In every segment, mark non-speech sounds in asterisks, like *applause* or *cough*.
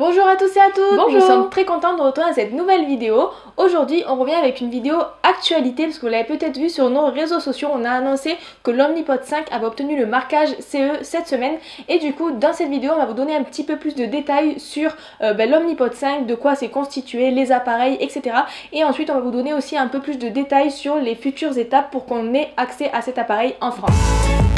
Bonjour à tous et à toutes Bonjour. Nous sommes très contents de retrouver cette nouvelle vidéo. Aujourd'hui, on revient avec une vidéo actualité, parce que vous l'avez peut-être vu sur nos réseaux sociaux, on a annoncé que l'Omnipod 5 avait obtenu le marquage CE cette semaine. Et du coup, dans cette vidéo, on va vous donner un petit peu plus de détails sur euh, ben, l'Omnipod 5, de quoi c'est constitué, les appareils, etc. Et ensuite, on va vous donner aussi un peu plus de détails sur les futures étapes pour qu'on ait accès à cet appareil en France.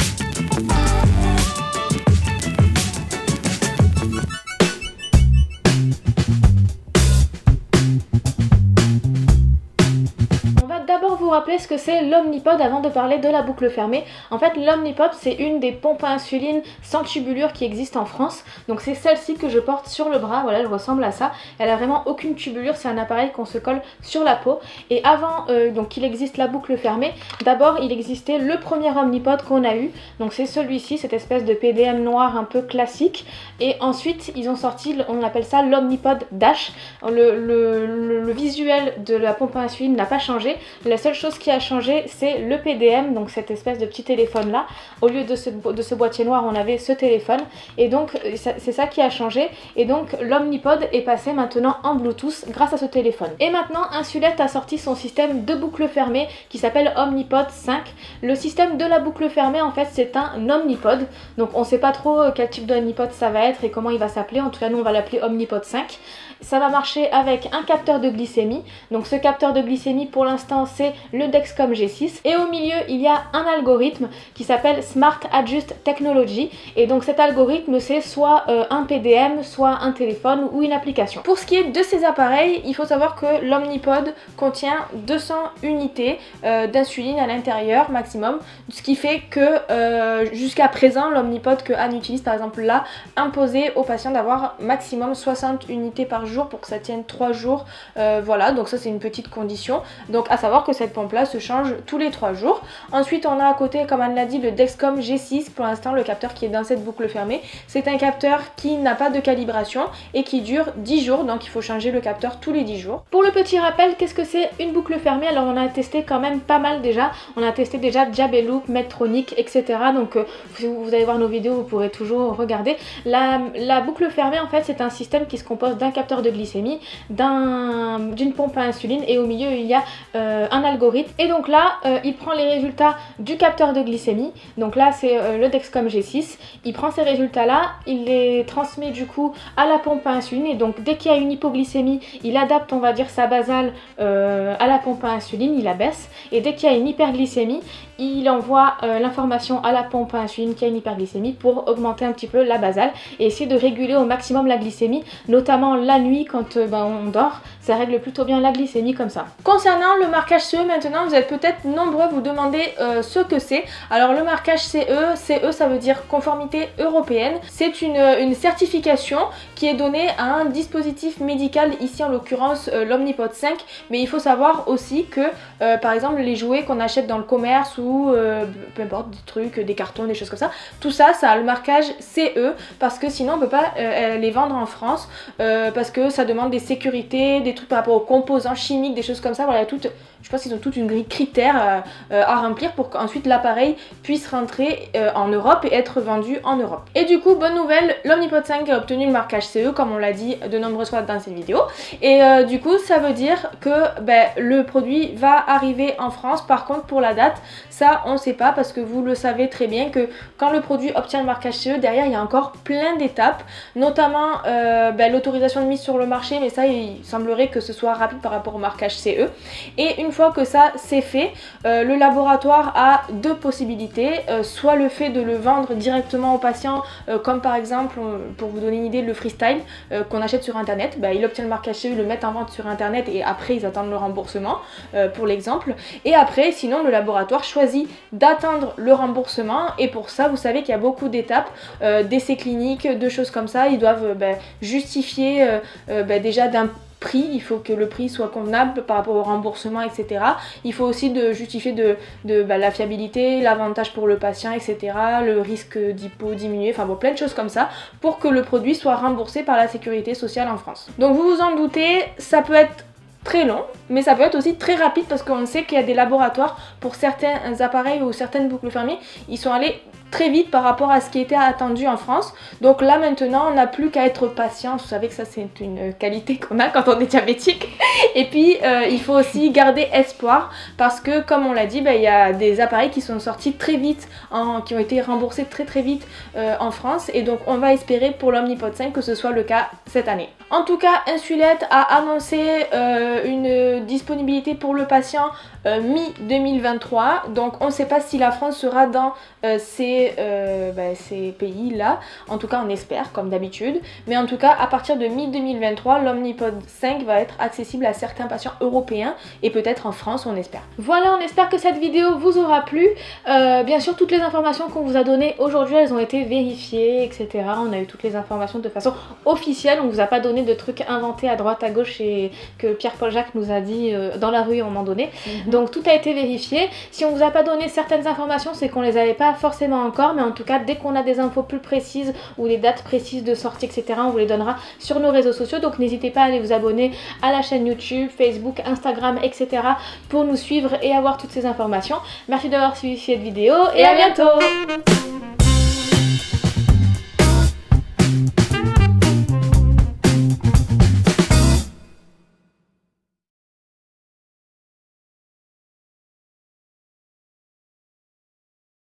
Rappeler ce que c'est l'Omnipod avant de parler de la boucle fermée. En fait, l'Omnipod, c'est une des pompes à insuline sans tubulure qui existe en France. Donc c'est celle-ci que je porte sur le bras. Voilà, elle ressemble à ça. Elle a vraiment aucune tubulure. C'est un appareil qu'on se colle sur la peau. Et avant euh, donc qu'il existe la boucle fermée, d'abord il existait le premier Omnipod qu'on a eu. Donc c'est celui-ci, cette espèce de PDM noir un peu classique. Et ensuite, ils ont sorti, on appelle ça l'Omnipod Dash. Le, le, le visuel de la pompe à insuline n'a pas changé. La seule chose qui a changé, c'est le PDM, donc cette espèce de petit téléphone là. Au lieu de ce, de ce boîtier noir, on avait ce téléphone. Et donc, c'est ça qui a changé. Et donc, l'Omnipod est passé maintenant en Bluetooth grâce à ce téléphone. Et maintenant, Insulette a sorti son système de boucle fermée qui s'appelle Omnipod 5. Le système de la boucle fermée, en fait, c'est un Omnipod. Donc, on sait pas trop quel type d'Omnipod ça va être et comment il va s'appeler. En tout cas, nous, on va l'appeler Omnipod 5. Ça va marcher avec un capteur de glycémie. Donc, ce capteur de glycémie, pour l'instant, c'est le Dexcom G6. Et au milieu, il y a un algorithme qui s'appelle Smart Adjust Technology. Et donc cet algorithme, c'est soit euh, un PDM, soit un téléphone ou une application. Pour ce qui est de ces appareils, il faut savoir que l'Omnipod contient 200 unités euh, d'insuline à l'intérieur maximum. Ce qui fait que euh, jusqu'à présent, l'Omnipod que Anne utilise par exemple là, imposait aux patients d'avoir maximum 60 unités par jour pour que ça tienne 3 jours. voilà, donc ça c'est une petite condition. Donc à savoir que cette pompe là se change tous les 3 jours. Ensuite on a à côté comme Anne l'a dit le Dexcom G6 pour l'instant le capteur qui est dans cette boucle fermée. C'est un capteur qui n'a pas de calibration et qui dure 10 jours donc il faut changer le capteur tous les 10 jours. Pour le petit rappel qu'est-ce que c'est une boucle fermée? Alors on a testé quand même pas mal déjà. On a testé déjà Jabeloop, Medtronic etc. Donc euh, vous allez voir nos vidéos vous pourrez toujours regarder. La, la boucle fermée en fait c'est un système qui se compose d'un capteur de glycémie, d'une pompe à insuline et au milieu il y a euh, un algorithme et donc là euh, il prend les résultats du capteur de glycémie. Donc là c'est euh, le Dexcom G6 il prend ces résultats là il les transmet du coup à la pompe à insuline. Et donc dès qu'il y a une hypoglycémie il adapte on va dire sa basale à la pompe à insuline il abaisse et dès qu'il y a une hyperglycémie il envoie l'information à la pompe à insuline qui a une hyperglycémie pour augmenter un petit peu la basale et essayer de réguler au maximum la glycémie notamment la nuit quand ben, on dort ça règle plutôt bien la glycémie comme ça concernant le marquage CE maintenant, vous êtes peut-être nombreux à vous demander euh, ce que c'est. Alors le marquage CE, CE ça veut dire conformité européenne. C'est une, une, certification qui est donnée à un dispositif médical, ici en l'occurrence euh, l'Omnipod 5. Mais il faut savoir aussi que euh, par exemple les jouets qu'on achète dans le commerce ou peu importe des trucs, des cartons, des choses comme ça, tout ça ça a le marquage CE parce que sinon on peut pas les vendre en France parce que ça demande des sécurités, des trucs par rapport aux composants chimiques, des choses comme ça. Voilà, toutes je pense qu'ils ont toute une grille critères euh, euh, à remplir pour qu'ensuite l'appareil puisse rentrer euh, en Europe et être vendu en Europe. Et du coup, bonne nouvelle, l'Omnipod 5 a obtenu le marquage CE, comme on l'a dit de nombreuses fois dans cette vidéo. Et du coup, ça veut dire que ben, le produit va arriver en France. Par contre, pour la date, ça, on ne sait pas parce que vous le savez très bien que quand le produit obtient le marquage CE, derrière, il y a encore plein d'étapes, notamment ben, l'autorisation de mise sur le marché, mais ça, il semblerait que ce soit rapide par rapport au marquage CE. Et une fois que ça c'est fait, euh, le laboratoire a deux possibilités. Euh, soit le fait de le vendre directement au patient, euh, comme par exemple, pour vous donner une idée, le freestyle qu'on achète sur internet. Bah, il obtient le marquage CE, le met en vente sur internet et après ils attendent le remboursement, pour l'exemple. Et après, sinon, le laboratoire choisit d'attendre le remboursement et pour ça, vous savez qu'il y a beaucoup d'étapes, d'essais cliniques, de choses comme ça. Ils doivent bah, justifier bah, déjà d'un il faut que le prix soit convenable par rapport au remboursement, etc. Il faut aussi de justifier de, bah, la fiabilité, l'avantage pour le patient, etc. Le risque d'hypo diminuer, enfin bon, plein de choses comme ça, pour que le produit soit remboursé par la sécurité sociale en France. Donc vous vous en doutez, ça peut être très long, mais ça peut être aussi très rapide parce qu'on sait qu'il y a des laboratoires pour certains appareils ou certaines boucles fermées, ils sont allés très vite par rapport à ce qui était attendu en France. Donc là maintenant on n'a plus qu'à être patient, vous savez que ça c'est une qualité qu'on a quand on est diabétique. *laughs* Et puis euh, il faut aussi garder espoir parce que comme on l'a dit, bah, il y a des appareils qui sont sortis très vite, qui ont été remboursés très très vite euh, en France et donc on va espérer pour l'Omnipod 5 que ce soit le cas cette année. En tout cas, Insulette a annoncé euh, une disponibilité pour le patient euh, mi-2023. Donc on ne sait pas si la France sera dans euh, ces, ben, ces pays-là. En tout cas, on espère, comme d'habitude. Mais en tout cas, à partir de mi-2023, l'Omnipod 5 va être accessible à certains patients européens et peut-être en France, on espère. Voilà, on espère que cette vidéo vous aura plu. bien sûr, toutes les informations qu'on vous a données aujourd'hui, elles ont été vérifiées, etc. On a eu toutes les informations de façon officielle. On ne vous a pas donné de trucs inventés à droite, à gauche et que Pierre-Paul Jacques nous a dit euh, dans la rue à un moment donné. Mhm. Donc tout a été vérifié. Si on vous a pas donné certaines informations, c'est qu'on les avait pas forcément mais en tout cas, dès qu'on a des infos plus précises ou des dates précises de sortie, etc., on vous les donnera sur nos réseaux sociaux. Donc n'hésitez pas à aller vous abonner à la chaîne YouTube, Facebook, Instagram, etc. pour nous suivre et avoir toutes ces informations. Merci d'avoir suivi cette vidéo et, à bientôt